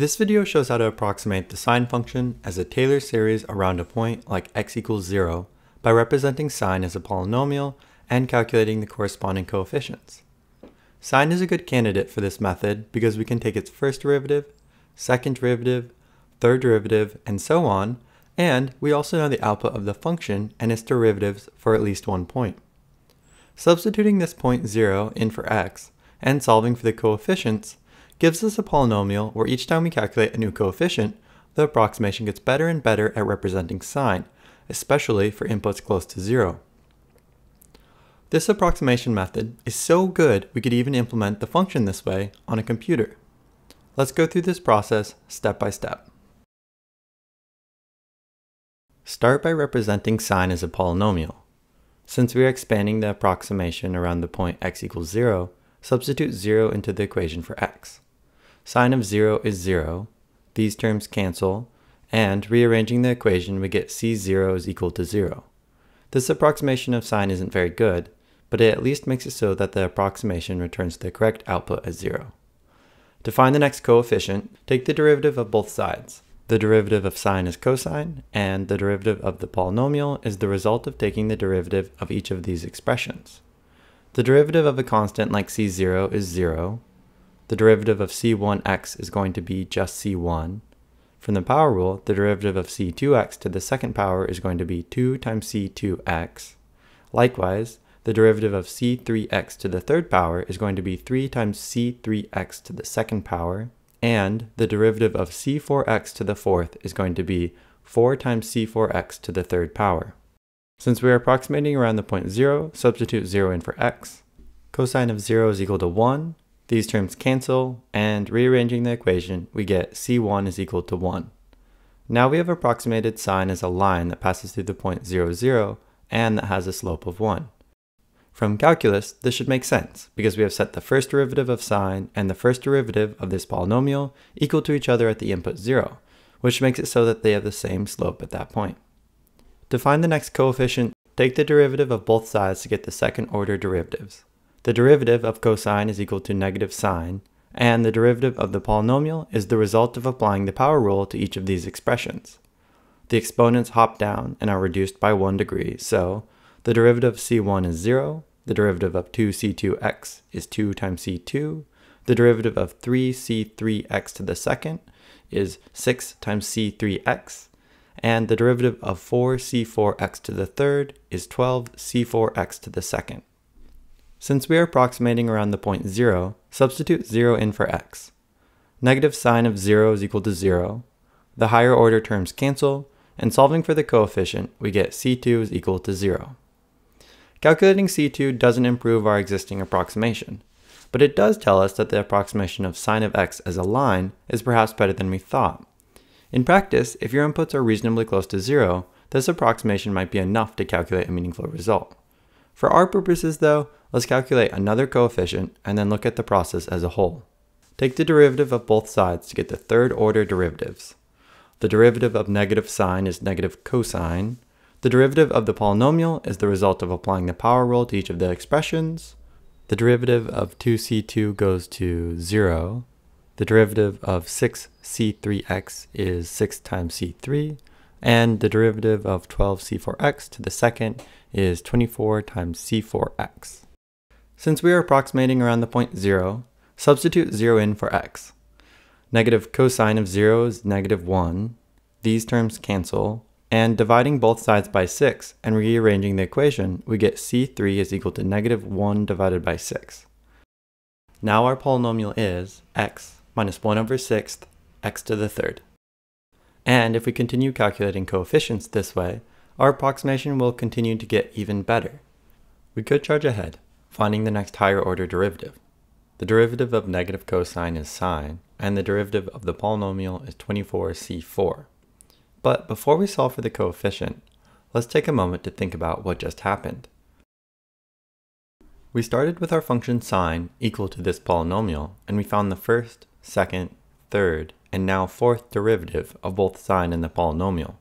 This video shows how to approximate the sine function as a Taylor series around a point like x equals 0 by representing sine as a polynomial and calculating the corresponding coefficients. Sine is a good candidate for this method because we can take its first derivative, second derivative, third derivative, and so on, and we also know the output of the function and its derivatives for at least one point. Substituting this point 0 in for x and solving for the coefficients gives us a polynomial where each time we calculate a new coefficient, the approximation gets better and better at representing sine, especially for inputs close to zero. This approximation method is so good we could even implement the function this way on a computer. Let's go through this process step by step. Start by representing sine as a polynomial. Since we are expanding the approximation around the point x equals 0, substitute 0 into the equation for x. Sine of 0 is 0, these terms cancel, and rearranging the equation we get c0 is equal to 0. This approximation of sine isn't very good, but it at least makes it so that the approximation returns the correct output as 0. To find the next coefficient, take the derivative of both sides. The derivative of sine is cosine, and the derivative of the polynomial is the result of taking the derivative of each of these expressions. The derivative of a constant like c0 is 0. The derivative of c1x is going to be just c1. From the power rule, the derivative of c2x to the second power is going to be 2 times c2x. Likewise, the derivative of c3x to the third power is going to be 3 times c3x to the second power, and the derivative of c4x to the fourth is going to be 4 times c4x to the third power. Since we are approximating around the point 0, substitute 0 in for x. Cosine of 0 is equal to 1. These terms cancel, and rearranging the equation, we get c1 is equal to 1. Now we have approximated sine as a line that passes through the point 0, 0, and that has a slope of 1. From calculus, this should make sense, because we have set the first derivative of sine and the first derivative of this polynomial equal to each other at the input 0, which makes it so that they have the same slope at that point. To find the next coefficient, take the derivative of both sides to get the second order derivatives. The derivative of cosine is equal to negative sine, and the derivative of the polynomial is the result of applying the power rule to each of these expressions. The exponents hop down and are reduced by 1 degree, so the derivative of c1 is 0, the derivative of 2c2x is 2 times c2. The derivative of 3c3x to the second is 6 times c3x. And the derivative of 4c4x to the third is 12c4x to the second. Since we are approximating around the point 0, substitute 0 in for x. Negative sine of 0 is equal to 0. The higher order terms cancel, and solving for the coefficient, we get c2 is equal to 0. Calculating C2 doesn't improve our existing approximation, but it does tell us that the approximation of sine of x as a line is perhaps better than we thought. In practice, if your inputs are reasonably close to zero, this approximation might be enough to calculate a meaningful result. For our purposes though, let's calculate another coefficient and then look at the process as a whole. Take the derivative of both sides to get the third order derivatives. The derivative of negative sine is negative cosine, the derivative of the polynomial is the result of applying the power rule to each of the expressions. The derivative of 2c2 goes to 0. The derivative of 6c3x is 6 times c3. And the derivative of 12c4x to the second is 24 times c4x. Since we are approximating around the point 0, substitute 0 in for x. Negative cosine of 0 is negative 1. These terms cancel, and dividing both sides by 6 and rearranging the equation, we get c3 is equal to negative 1 divided by 6. Now our polynomial is x minus 1 over 6th x to the third. And if we continue calculating coefficients this way, our approximation will continue to get even better. We could charge ahead, finding the next higher order derivative. The derivative of negative cosine is sine, and the derivative of the polynomial is 24c4. But before we solve for the coefficient, let's take a moment to think about what just happened. We started with our function sine equal to this polynomial, and we found the first, second, third, and now fourth derivative of both sine and the polynomial.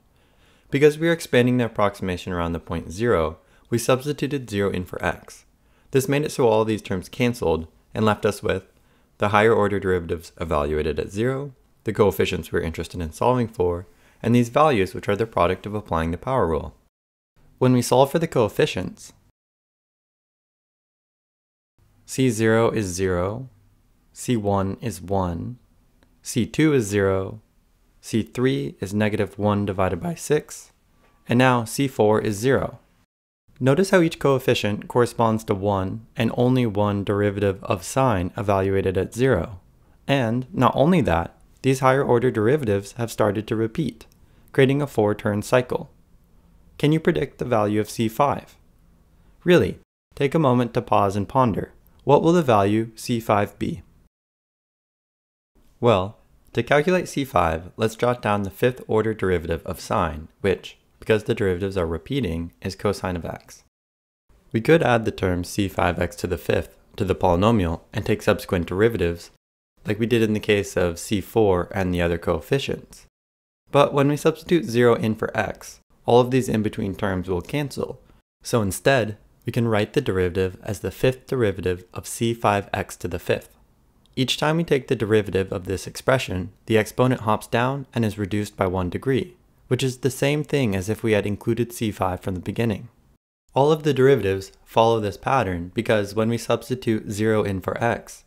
Because we are expanding the approximation around the point 0, we substituted 0 in for x. This made it so all these terms cancelled and left us with the higher order derivatives evaluated at 0 the coefficients we're interested in solving for, and these values which are the product of applying the power rule. When we solve for the coefficients, C0 is 0, C1 is 1, C2 is 0, C3 is negative 1 divided by 6, and now C4 is 0. Notice how each coefficient corresponds to one and only one derivative of sine evaluated at 0. And, not only that, these higher order derivatives have started to repeat, creating a four-turn cycle. Can you predict the value of C5? Really, take a moment to pause and ponder. What will the value C5 be? Well, to calculate C5, let's jot down the fifth order derivative of sine, which, because the derivatives are repeating, is cosine of x. We could add the term c5x to the fifth to the polynomial and take subsequent derivatives, like we did in the case of c4 and the other coefficients. But when we substitute 0 in for x, all of these in-between terms will cancel, so instead, we can write the derivative as the fifth derivative of c5x to the fifth. Each time we take the derivative of this expression, the exponent hops down and is reduced by one degree which is the same thing as if we had included c5 from the beginning. All of the derivatives follow this pattern because when we substitute 0 in for x,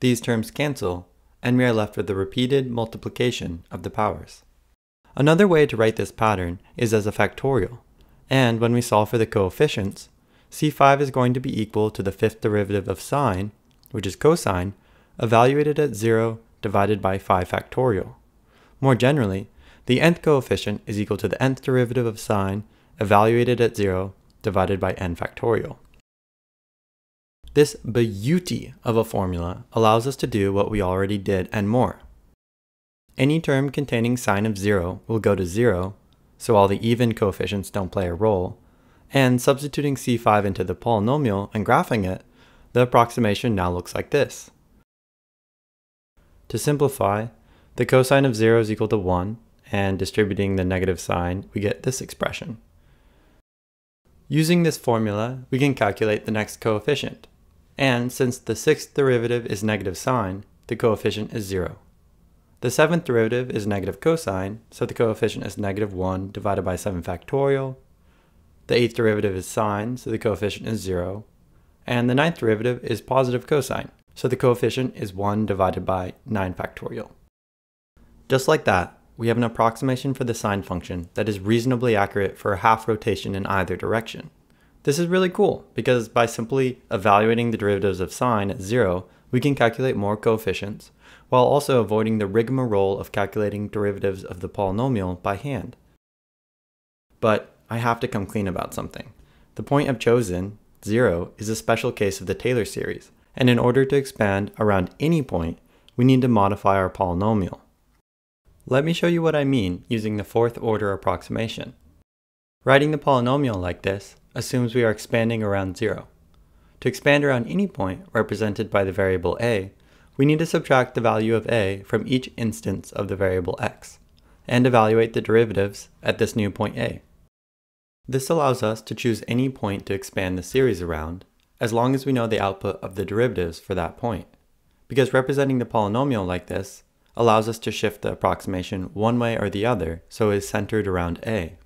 these terms cancel and we are left with the repeated multiplication of the powers. Another way to write this pattern is as a factorial, and when we solve for the coefficients, c5 is going to be equal to the fifth derivative of sine, which is cosine, evaluated at 0 divided by 5 factorial. More generally, the nth coefficient is equal to the nth derivative of sine evaluated at 0 divided by n factorial. This beauty of a formula allows us to do what we already did and more. Any term containing sine of 0 will go to 0, so all the even coefficients don't play a role, and substituting c5 into the polynomial and graphing it, the approximation now looks like this. To simplify, the cosine of 0 is equal to 1, and distributing the negative sign, we get this expression. Using this formula, we can calculate the next coefficient. And since the sixth derivative is negative sine, the coefficient is 0. The seventh derivative is negative cosine, so the coefficient is negative 1 divided by 7 factorial. The eighth derivative is sine, so the coefficient is 0. And the ninth derivative is positive cosine, so the coefficient is 1 divided by 9 factorial. Just like that, we have an approximation for the sine function that is reasonably accurate for a half rotation in either direction. This is really cool because by simply evaluating the derivatives of sine at zero, we can calculate more coefficients while also avoiding the rigmarole of calculating derivatives of the polynomial by hand. But I have to come clean about something. The point I've chosen, 0, is a special case of the Taylor series, and in order to expand around any point, we need to modify our polynomial. Let me show you what I mean using the fourth order approximation. Writing the polynomial like this assumes we are expanding around zero. To expand around any point represented by the variable a, we need to subtract the value of a from each instance of the variable x, and evaluate the derivatives at this new point a. This allows us to choose any point to expand the series around, as long as we know the output of the derivatives for that point. Because representing the polynomial like this allows us to shift the approximation one way or the other so it is centered around A.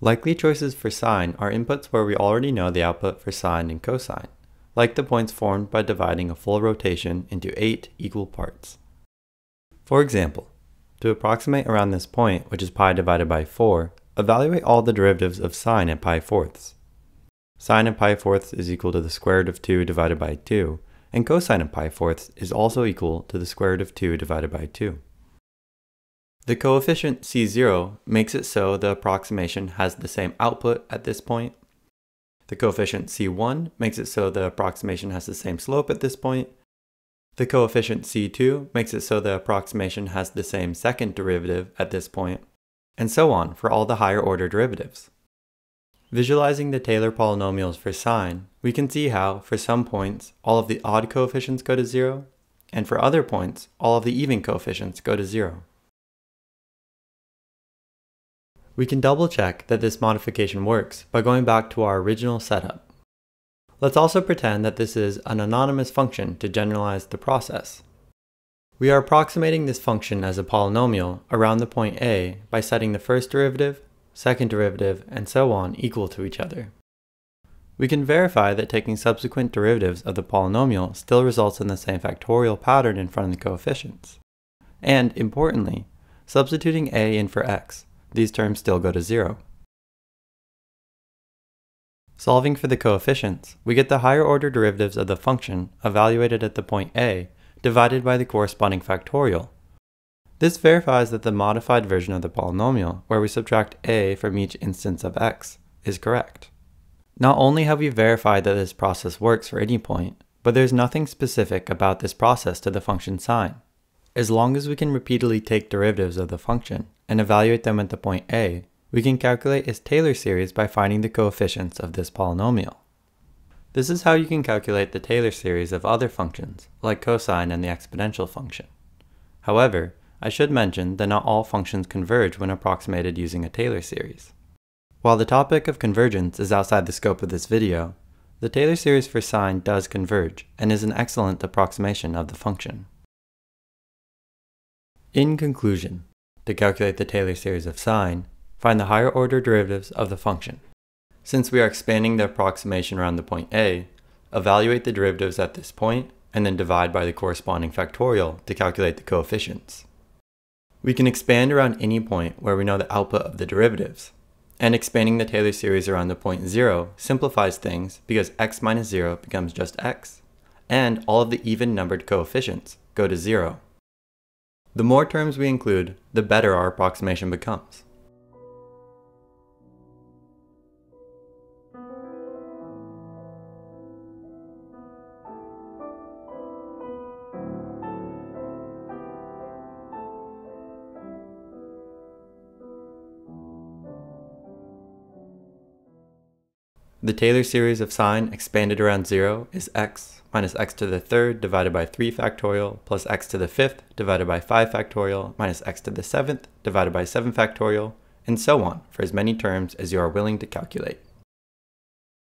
Likely choices for sine are inputs where we already know the output for sine and cosine, like the points formed by dividing a full rotation into eight equal parts. For example, to approximate around this point, which is pi divided by 4, evaluate all the derivatives of sine at pi fourths. Sine of pi fourths is equal to the square root of 2 divided by 2, and cosine of pi fourths is also equal to the square root of 2 divided by 2. The coefficient C0 makes it so the approximation has the same output at this point. The coefficient C1 makes it so the approximation has the same slope at this point. The coefficient C2 makes it so the approximation has the same second derivative at this point, and so on for all the higher order derivatives. Visualizing the Taylor polynomials for sine, we can see how, for some points, all of the odd coefficients go to zero, and for other points, all of the even coefficients go to zero. We can double check that this modification works by going back to our original setup. Let's also pretend that this is an anonymous function to generalize the process. We are approximating this function as a polynomial around the point a by setting the first derivative, second derivative, and so on equal to each other. We can verify that taking subsequent derivatives of the polynomial still results in the same factorial pattern in front of the coefficients. And, importantly, substituting a in for x, these terms still go to zero. Solving for the coefficients, we get the higher order derivatives of the function evaluated at the point a divided by the corresponding factorial. This verifies that the modified version of the polynomial, where we subtract a from each instance of x, is correct. Not only have we verified that this process works for any point, but there's nothing specific about this process to the function sine. As long as we can repeatedly take derivatives of the function and evaluate them at the point a, we can calculate its Taylor series by finding the coefficients of this polynomial. This is how you can calculate the Taylor series of other functions, like cosine and the exponential function. However, I should mention that not all functions converge when approximated using a Taylor series. While the topic of convergence is outside the scope of this video, the Taylor series for sine does converge and is an excellent approximation of the function. In conclusion, to calculate the Taylor series of sine, find the higher order derivatives of the function. Since we are expanding the approximation around the point a, evaluate the derivatives at this point and then divide by the corresponding factorial to calculate the coefficients. We can expand around any point where we know the output of the derivatives, and expanding the Taylor series around the point 0 simplifies things because x minus 0 becomes just x, and all of the even numbered coefficients go to 0. The more terms we include, the better our approximation becomes. The Taylor series of sine expanded around 0 is x minus x to the third divided by 3 factorial plus x to the fifth divided by 5 factorial minus x to the seventh divided by 7 factorial, and so on for as many terms as you are willing to calculate.